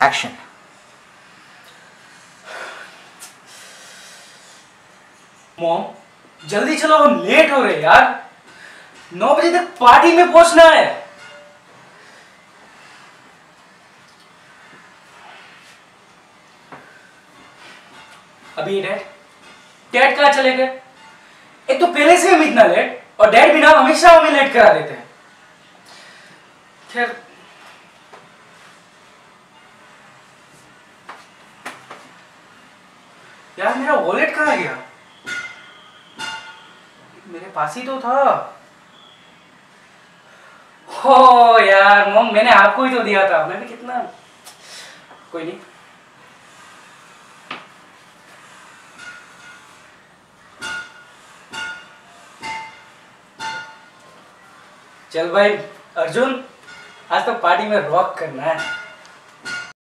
Action mom, जल्दी चलो, हम लेट हो रहे यार। नौ बजे तक पार्टी में पहुँचना है। अभी डैड डैड कहा चले गए? एक तो पहले से हम इतना लेट और डैड भी ना हमेशा हमें लेट करा देते हैं। खैर यार मेरा वॉलेट कहाँ गया? मेरे पास ही तो था। हो यार, मम, मैंने आपको ही तो दिया था। मैंने कितना कोई नहीं। चल भाई, अर्जुन, आज तो पार्टी में रॉक करना है।